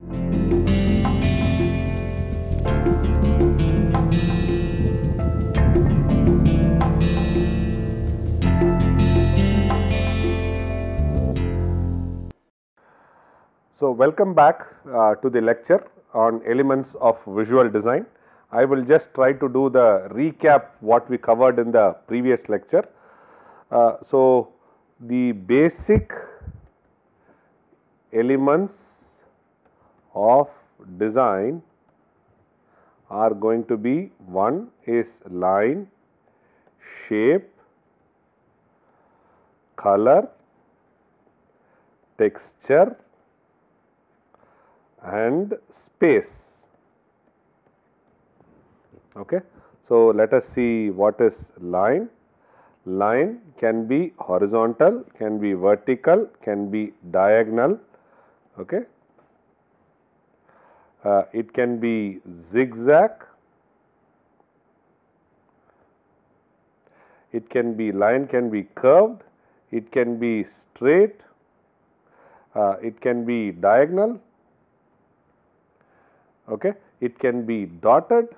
So, welcome back uh, to the lecture on elements of visual design. I will just try to do the recap what we covered in the previous lecture. Uh, so, the basic elements of design are going to be one is line, shape, color, texture and space. Okay. So, let us see what is line. Line can be horizontal, can be vertical, can be diagonal. Okay. Uh, it can be zigzag, it can be line can be curved, it can be straight, uh, it can be diagonal, okay. it can be dotted,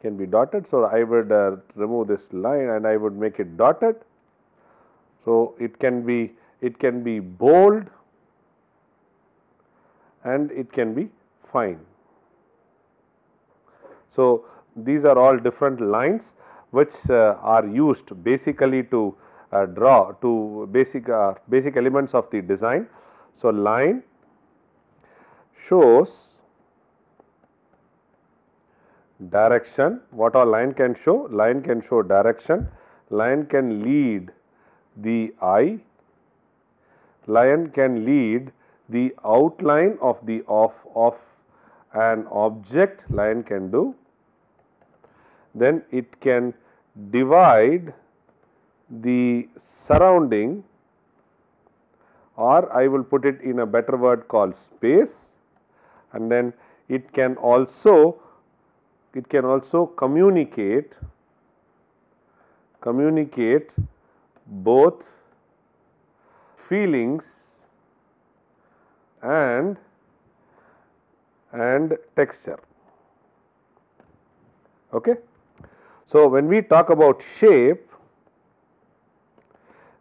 can be dotted. So, I would uh, remove this line and I would make it dotted. So, it can be it can be bold and it can be fine. So, these are all different lines which uh, are used basically to uh, draw to basic uh, basic elements of the design. So, line shows direction what all line can show line can show direction line can lead the eye line can lead the outline of the of of an object line can do. Then it can divide the surrounding or I will put it in a better word called space. And then it can also it can also communicate communicate both feelings and and texture. Okay? So when we talk about shape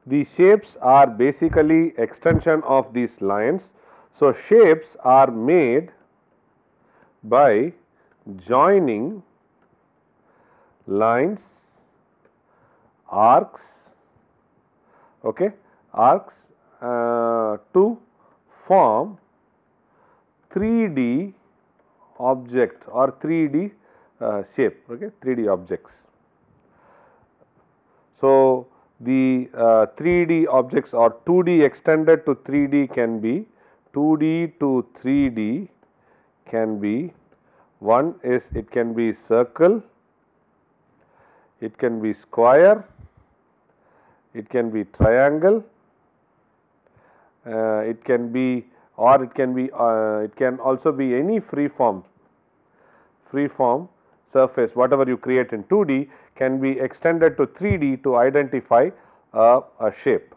the shapes are basically extension of these lines. So shapes are made by joining lines arcs okay arcs uh, to form 3D object or 3D uh, shape okay 3D objects. So, the uh, 3D objects or 2D extended to 3D can be 2D to 3D can be one is it can be circle, it can be square, it can be triangle, it can be or it can be uh, it can also be any free form free form surface whatever you create in 2D can be extended to 3D to identify a, a shape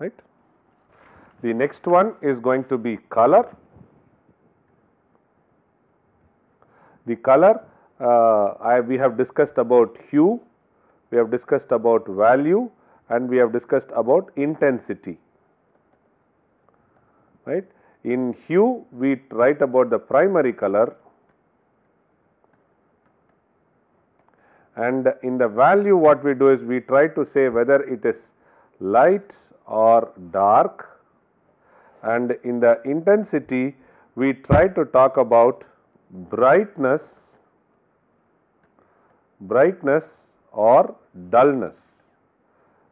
right. The next one is going to be color. The color uh, I, we have discussed about hue, we have discussed about value and we have discussed about intensity right. In hue we write about the primary color and in the value what we do is we try to say whether it is light or dark and in the intensity we try to talk about brightness, brightness or dullness.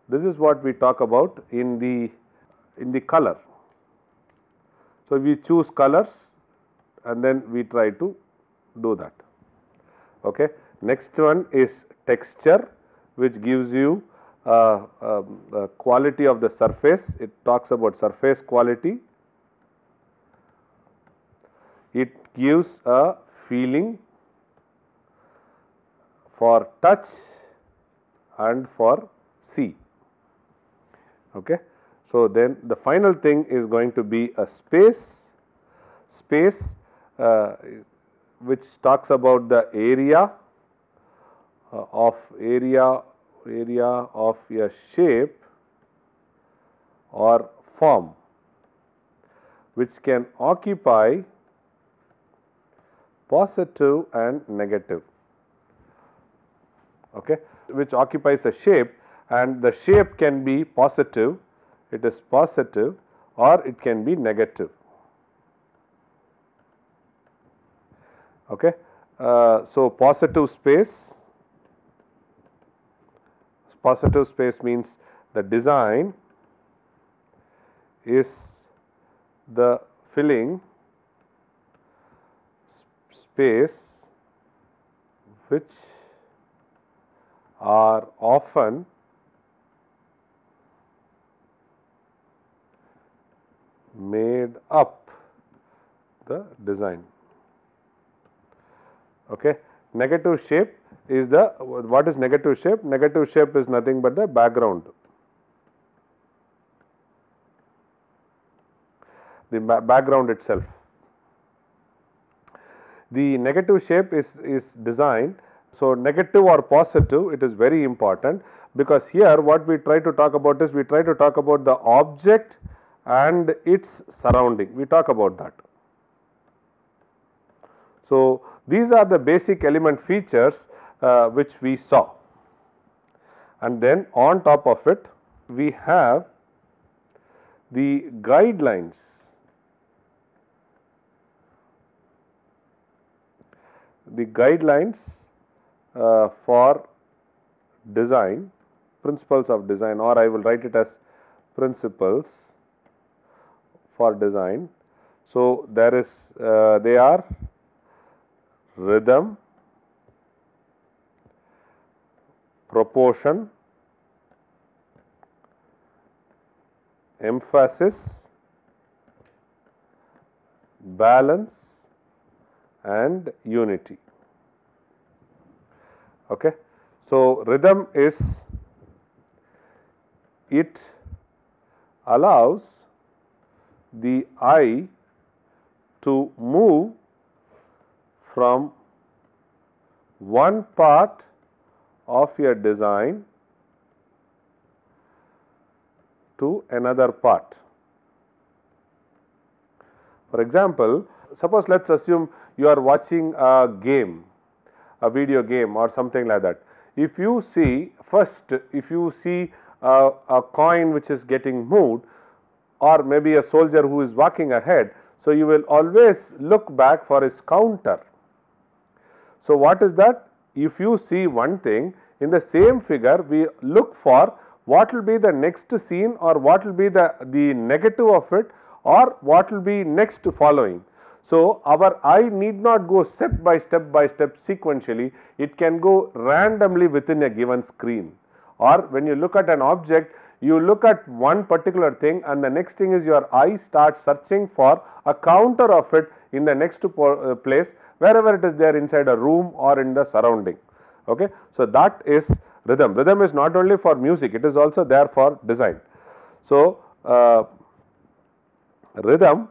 This is what we talk about in the in the color. So, we choose colors and then we try to do that. Okay. Next one is texture which gives you uh, um, quality of the surface, it talks about surface quality. It gives a feeling for touch and for see. Okay. So, then the final thing is going to be a space, space uh, which talks about the area uh, of area area of a shape or form which can occupy positive and negative okay which occupies a shape and the shape can be positive it is positive or it can be negative. Okay uh, so positive space positive space means the design is the filling space which are often made up the design. Okay. Negative shape is the what is negative shape? Negative shape is nothing but the background. The ba background itself. The negative shape is, is designed. So, negative or positive it is very important because here what we try to talk about is we try to talk about the object and its surrounding. We talk about that. So, these are the basic element features uh, which we saw. And then on top of it we have the guidelines. The guidelines uh, for design principles of design or I will write it as principles for design. So, there is uh, they are rhythm, proportion, emphasis, balance and unity. Okay. So, rhythm is it allows the eye to move from one part of your design to another part. For example, suppose let us assume you are watching a game, a video game or something like that. If you see first, if you see a, a coin which is getting moved or maybe a soldier who is walking ahead, so you will always look back for his counter. So, what is that? If you see one thing in the same figure, we look for what will be the next scene or what will be the, the negative of it or what will be next following. So, our eye need not go step by step by step sequentially, it can go randomly within a given screen or when you look at an object you look at one particular thing and the next thing is your eye starts searching for a counter of it in the next uh, place wherever it is there inside a room or in the surrounding. Okay. So, that is rhythm. Rhythm is not only for music, it is also there for design. So, uh, rhythm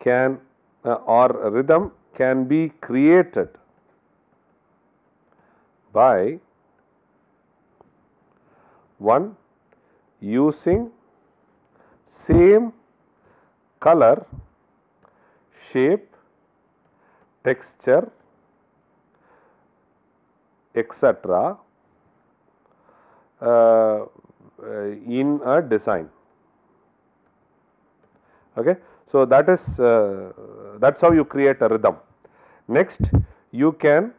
can uh, or rhythm can be created by one using same color, shape, texture etc. Uh, in a design. Okay. So, that is uh, that is how you create a rhythm. Next you can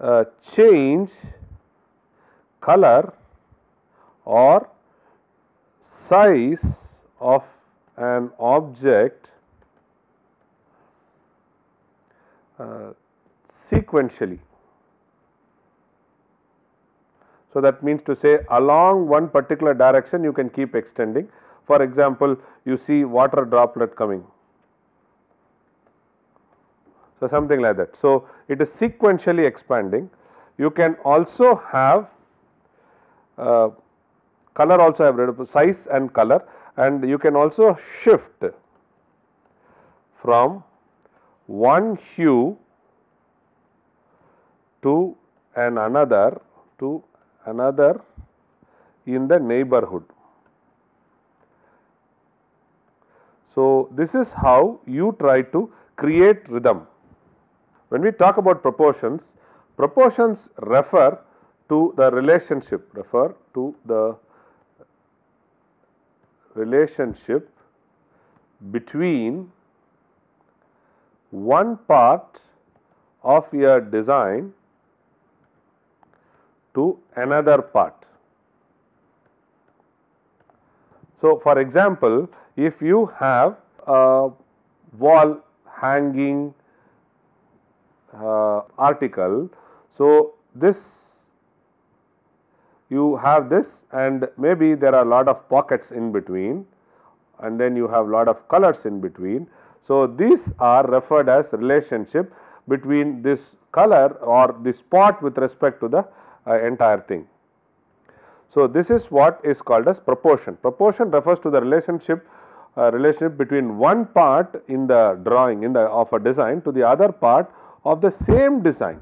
uh, change color or size of an object uh, sequentially. So, that means to say along one particular direction you can keep extending. For example, you see water droplet coming. So, something like that. So, it is sequentially expanding. You can also have uh, color also I have read about size and color and you can also shift from one hue to an another to another in the neighborhood. So, this is how you try to create rhythm. When we talk about proportions, proportions refer to the relationship, refer to the relationship between one part of your design to another part. So, for example, if you have a wall hanging uh, article, so this you have this and maybe there are lot of pockets in between and then you have lot of colors in between. So, these are referred as relationship between this color or the spot with respect to the uh, entire thing. So, this is what is called as proportion. Proportion refers to the relationship uh, relationship between one part in the drawing in the of a design to the other part of the same design.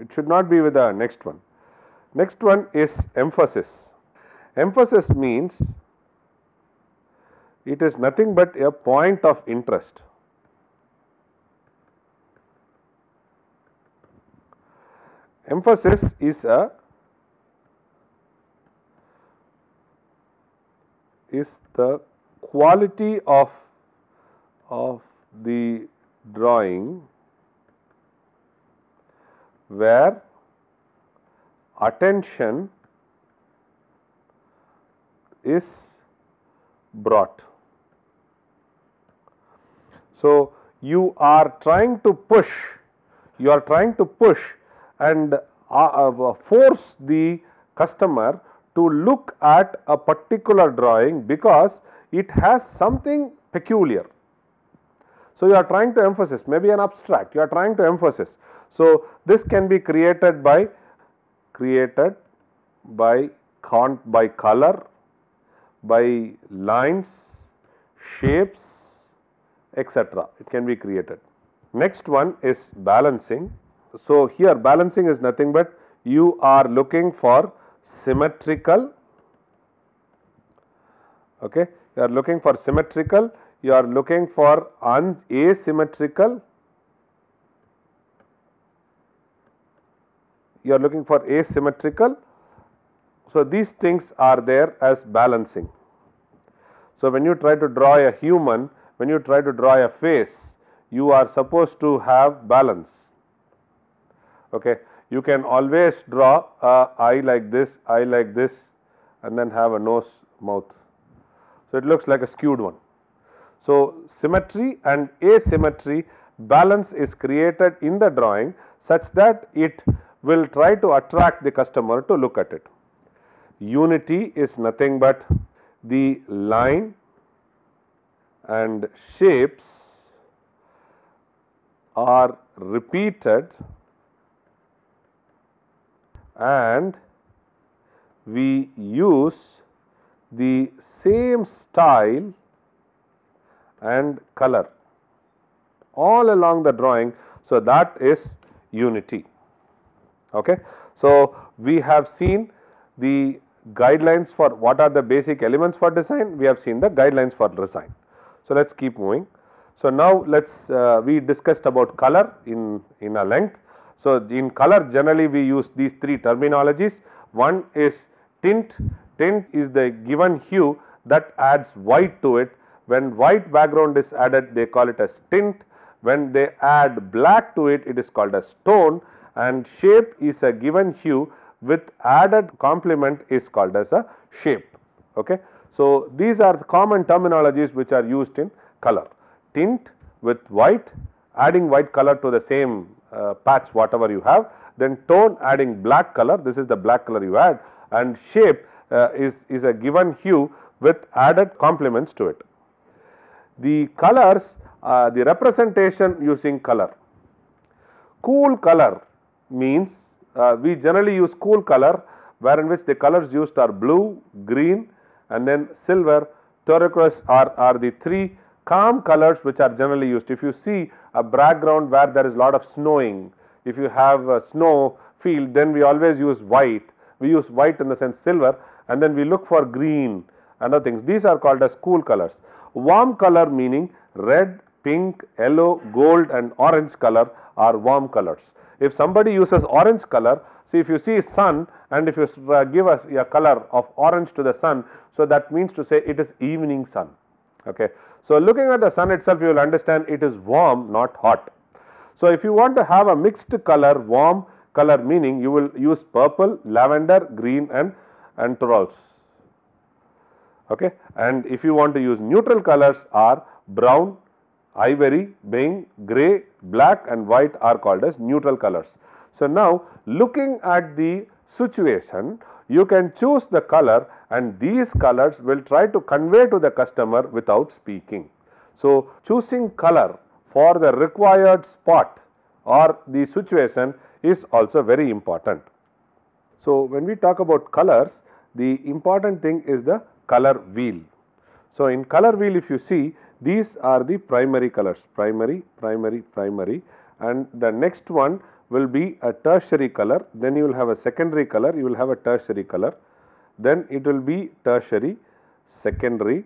It should not be with the next one. Next one is emphasis. Emphasis means it is nothing but a point of interest. Emphasis is a is the quality of of the drawing where attention is brought. So, you are trying to push, you are trying to push and uh, uh, force the customer to look at a particular drawing because it has something peculiar. So, you are trying to emphasize maybe an abstract you are trying to emphasize. So, this can be created by created by con by color, by lines, shapes etc. it can be created. Next one is balancing. So, here balancing is nothing but you are looking for symmetrical okay you are looking for symmetrical you are looking for asymmetrical you are looking for asymmetrical. So these things are there as balancing. So when you try to draw a human when you try to draw a face you are supposed to have balance. Okay? You can always draw a eye like this eye like this and then have a nose mouth. So it looks like a skewed one. So, symmetry and asymmetry balance is created in the drawing such that it will try to attract the customer to look at it. Unity is nothing but the line and shapes are repeated and we use the same style and color all along the drawing. So, that is unity. Okay. So, we have seen the guidelines for what are the basic elements for design, we have seen the guidelines for design. So, let us keep moving. So, now let us uh, we discussed about color in, in a length. So, in color generally we use these three terminologies. One is tint, tint is the given hue that adds white to it when white background is added they call it as tint, when they add black to it it is called as tone and shape is a given hue with added complement is called as a shape. Okay. So, these are the common terminologies which are used in color tint with white adding white color to the same uh, patch whatever you have then tone adding black color this is the black color you add and shape uh, is, is a given hue with added complements to it the colors the representation using color. Cool color means uh, we generally use cool color where in which the colors used are blue, green and then silver, turquoise are, are the three calm colors which are generally used. If you see a background where there is lot of snowing, if you have a snow field then we always use white, we use white in the sense silver and then we look for green and other things. These are called as cool colors. Warm color meaning red, pink, yellow, gold and orange color are warm colors. If somebody uses orange color, see if you see sun and if you uh, give us a color of orange to the sun, so that means to say it is evening sun. Okay. So, looking at the sun itself you will understand it is warm not hot. So, if you want to have a mixed color warm color meaning you will use purple, lavender, green and anthrax. Okay. And if you want to use neutral colors are brown, ivory, beige, grey, black and white are called as neutral colors. So, now looking at the situation you can choose the color and these colors will try to convey to the customer without speaking. So, choosing color for the required spot or the situation is also very important. So, when we talk about colors the important thing is the color wheel. So, in color wheel if you see these are the primary colors. Primary, primary, primary. And the next one will be a tertiary color. Then you will have a secondary color. You will have a tertiary color. Then it will be tertiary, secondary,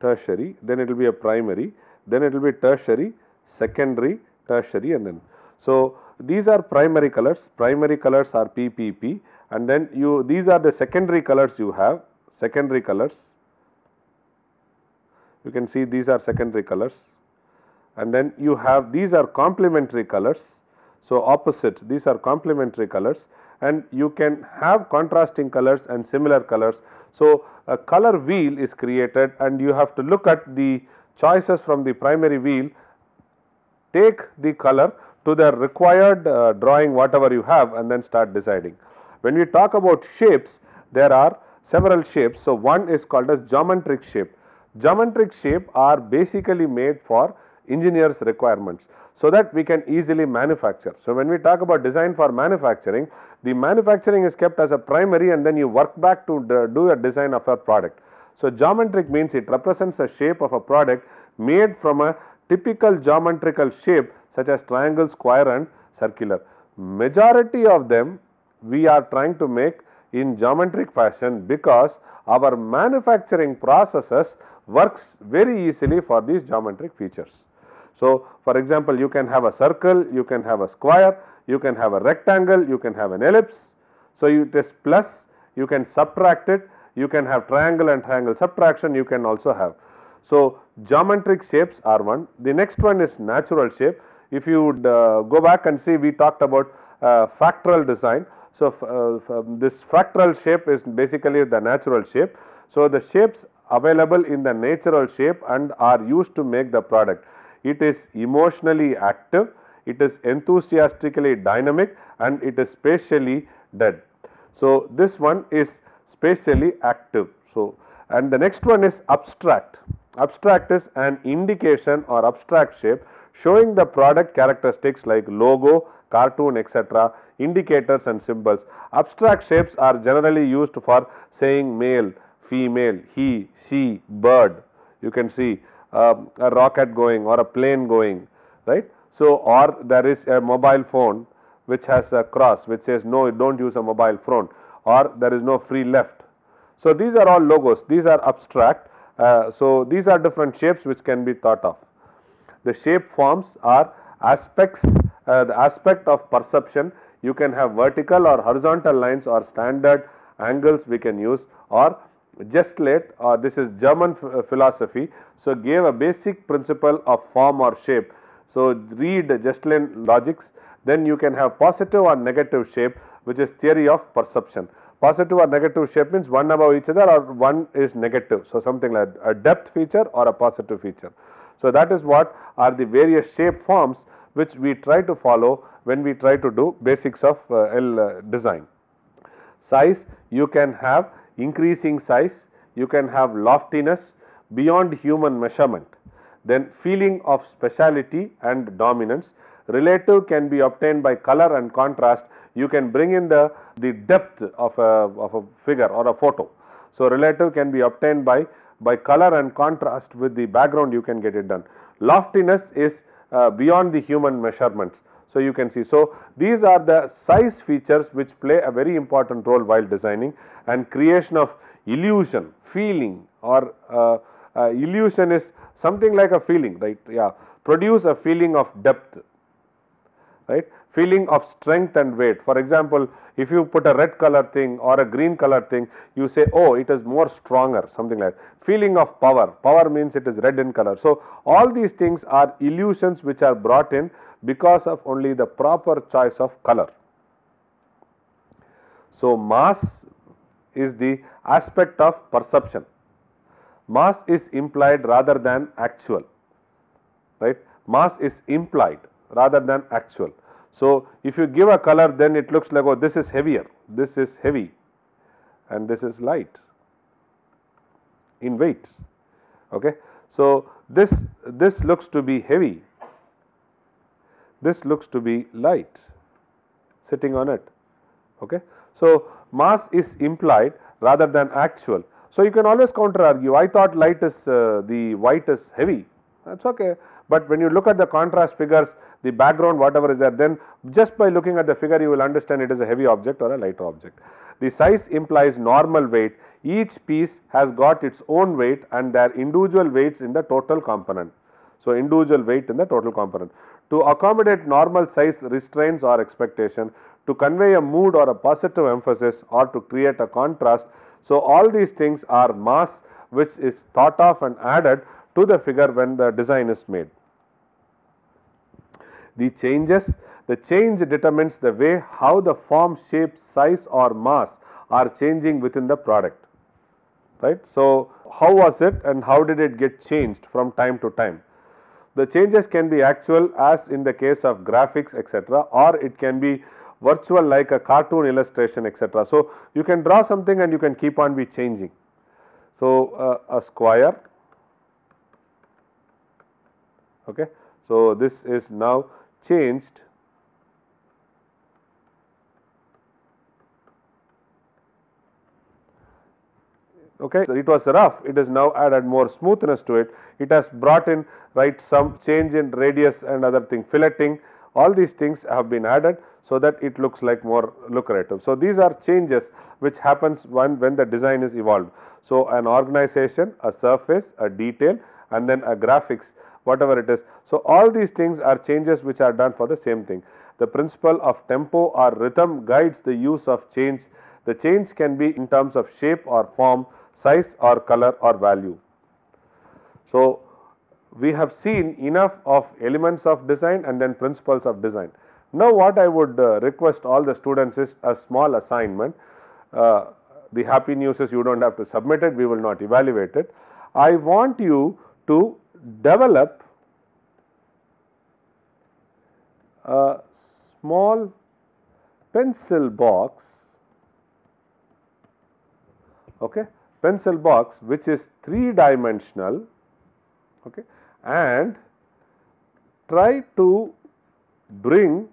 tertiary. Then it will be a primary. Then it will be tertiary, secondary, tertiary and then. So, these are primary colors. Primary colors are PPP and then you these are the secondary colors you have. Secondary colors you can see these are secondary colors and then you have these are complementary colors. So, opposite these are complementary colors and you can have contrasting colors and similar colors. So, a color wheel is created and you have to look at the choices from the primary wheel, take the color to the required uh, drawing whatever you have and then start deciding. When we talk about shapes, there are several shapes. So, one is called as geometric shape. Geometric shape are basically made for engineers requirements so that we can easily manufacture. So, when we talk about design for manufacturing, the manufacturing is kept as a primary and then you work back to do a design of a product. So, geometric means it represents a shape of a product made from a typical geometrical shape such as triangle, square and circular. Majority of them we are trying to make in geometric fashion because our manufacturing processes works very easily for these geometric features. So, for example, you can have a circle, you can have a square, you can have a rectangle, you can have an ellipse. So, you is plus, you can subtract it, you can have triangle and triangle subtraction, you can also have. So, geometric shapes are one. The next one is natural shape. If you would uh, go back and see, we talked about uh, fractal design. So, uh, this fractal shape is basically the natural shape. So, the shapes available in the natural shape and are used to make the product. It is emotionally active, it is enthusiastically dynamic and it is spatially dead. So, this one is spatially active. So, and the next one is abstract. Abstract is an indication or abstract shape showing the product characteristics like logo, cartoon etc indicators and symbols. Abstract shapes are generally used for saying male, female, he, she, bird. You can see uh, a rocket going or a plane going, right. So, or there is a mobile phone which has a cross which says no do not use a mobile phone or there is no free left. So, these are all logos, these are abstract. Uh, so, these are different shapes which can be thought of. The shape forms are aspects, uh, the aspect of perception you can have vertical or horizontal lines or standard angles we can use or Gestalt or uh, this is German uh, philosophy. So, gave a basic principle of form or shape. So, read Gestalt logics then you can have positive or negative shape which is theory of perception. Positive or negative shape means one above each other or one is negative. So, something like a depth feature or a positive feature. So, that is what are the various shape forms which we try to follow when we try to do basics of uh, L uh, design. Size you can have increasing size, you can have loftiness beyond human measurement, then feeling of speciality and dominance. Relative can be obtained by color and contrast. you can bring in the, the depth of a, of a figure or a photo. So, relative can be obtained by, by color and contrast with the background you can get it done. Loftiness is uh, beyond the human measurements. So, you can see. So, these are the size features which play a very important role while designing and creation of illusion, feeling or uh, uh, illusion is something like a feeling right? Yeah. Produce a feeling of depth right? Feeling of strength and weight. For example if you put a red color thing or a green color thing you say oh it is more stronger something like feeling of power. Power means it is red in color. So all these things are illusions which are brought in because of only the proper choice of color. So mass is the aspect of perception. Mass is implied rather than actual right? Mass is implied rather than actual. So if you give a color then it looks like oh this is heavier this is heavy and this is light in weight okay? So this this looks to be heavy this looks to be light sitting on it okay so mass is implied rather than actual so, you can always counter argue I thought light is uh, the white is heavy that is okay, but when you look at the contrast figures the background whatever is there then just by looking at the figure you will understand it is a heavy object or a light object. The size implies normal weight each piece has got its own weight and their individual weights in the total component. So, individual weight in the total component. To accommodate normal size restraints or expectation, to convey a mood or a positive emphasis or to create a contrast, so, all these things are mass which is thought of and added to the figure when the design is made. The changes, the change determines the way how the form, shape, size or mass are changing within the product, right. So, how was it and how did it get changed from time to time? The changes can be actual as in the case of graphics etc., or it can be virtual like a cartoon illustration etc. So, you can draw something and you can keep on be changing. So, uh, a square okay. So, this is now changed okay. So, it was rough it is now added more smoothness to it it has brought in right some change in radius and other thing filleting all these things have been added so that it looks like more lucrative. So, these are changes which happens when, when the design is evolved. So, an organization, a surface, a detail and then a graphics whatever it is. So, all these things are changes which are done for the same thing. The principle of tempo or rhythm guides the use of change. The change can be in terms of shape or form, size or color or value. So, we have seen enough of elements of design and then principles of design. Now, what I would uh, request all the students is a small assignment. Uh, the happy news is you do not have to submit it, we will not evaluate it. I want you to develop a small pencil box, okay, pencil box which is 3 dimensional okay, and try to bring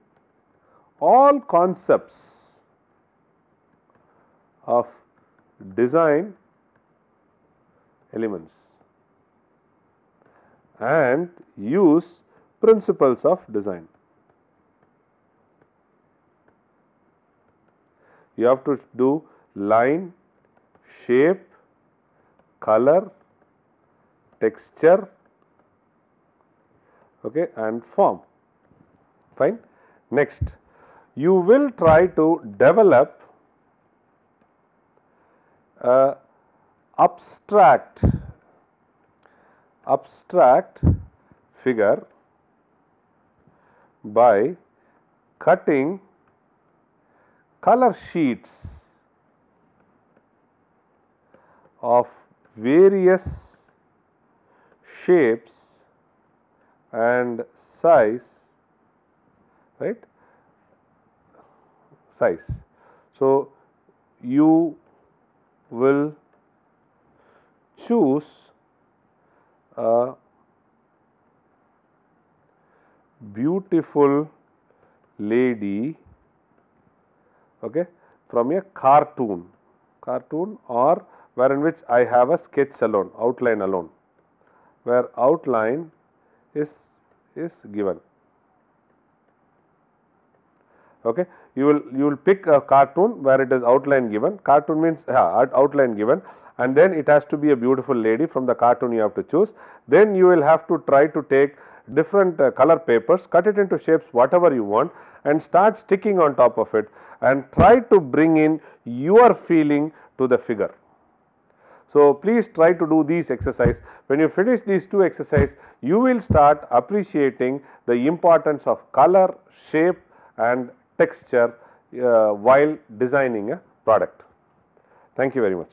all concepts of design elements and use principles of design. You have to do line, shape, color, texture okay, and form fine. Next, you will try to develop a abstract abstract figure by cutting color sheets of various shapes and size right size. So, you will choose a beautiful lady okay, from a cartoon, cartoon or wherein which I have a sketch alone, outline alone, where outline is, is given. Okay. You will you will pick a cartoon where it is outline given, cartoon means yeah, outline given and then it has to be a beautiful lady from the cartoon you have to choose. Then you will have to try to take different uh, color papers, cut it into shapes whatever you want and start sticking on top of it and try to bring in your feeling to the figure. So, please try to do these exercise. When you finish these two exercise, you will start appreciating the importance of color, shape and texture uh, while designing a product. Thank you very much.